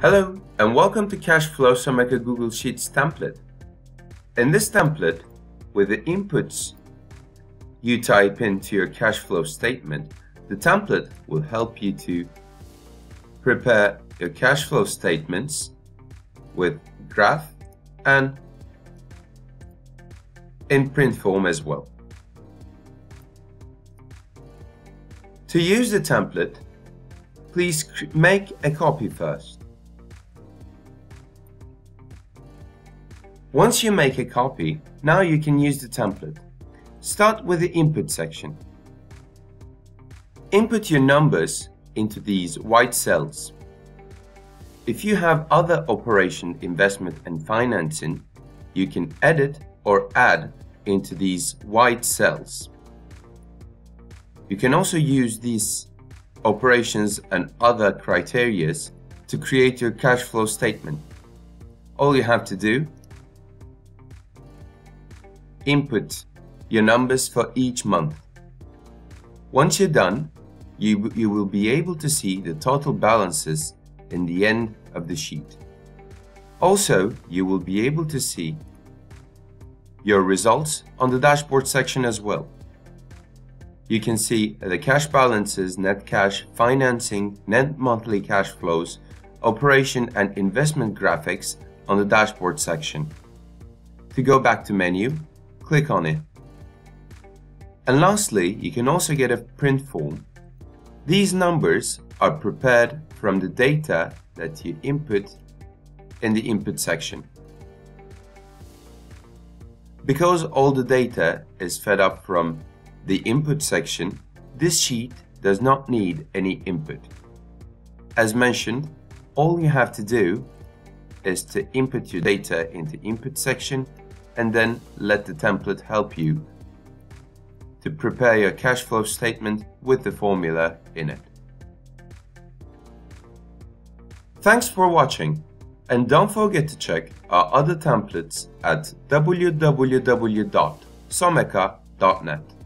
Hello and welcome to Cashflow Someka Google Sheets template. In this template, with the inputs you type into your cash flow statement, the template will help you to prepare your cash flow statements with graph and in print form as well. To use the template, please make a copy first. Once you make a copy, now you can use the template. Start with the input section. Input your numbers into these white cells. If you have other operation, investment and financing, you can edit or add into these white cells. You can also use these operations and other criterias to create your cash flow statement. All you have to do input your numbers for each month. Once you're done, you, you will be able to see the total balances in the end of the sheet. Also, you will be able to see your results on the dashboard section as well. You can see the cash balances, net cash, financing, net monthly cash flows, operation and investment graphics on the dashboard section. To go back to menu, click on it. And lastly, you can also get a print form. These numbers are prepared from the data that you input in the input section. Because all the data is fed up from the input section, this sheet does not need any input. As mentioned, all you have to do is to input your data into input section and then let the template help you to prepare your cash flow statement with the formula in it. Thanks for watching and don't forget to check our other templates at www.someka.net.